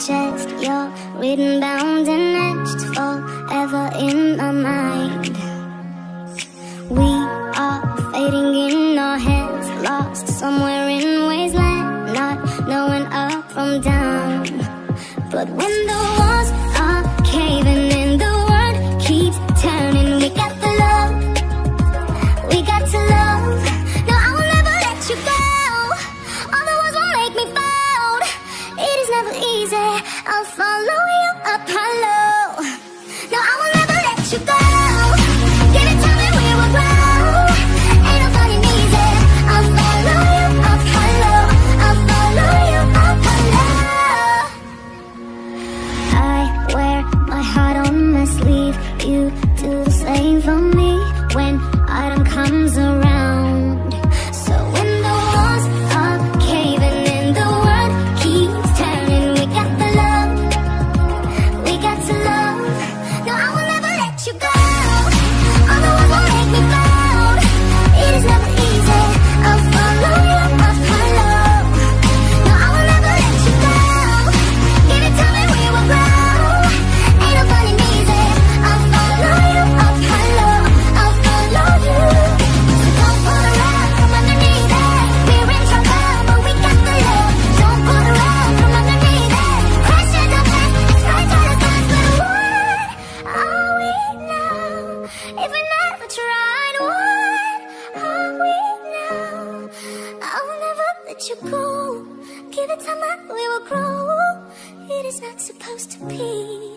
Written, bound, and etched forever in my mind. We are fading in our hands, lost somewhere in wasteland, not knowing up from down. But when the walls I'll follow you up hello. No, I will never let you go. Give it time and we will grow. Ain't. I'll follow you up. I'll follow you up. I wear my heart on my sleeve. You do the same for me when you go. Give it time and we will grow. It is not supposed to be.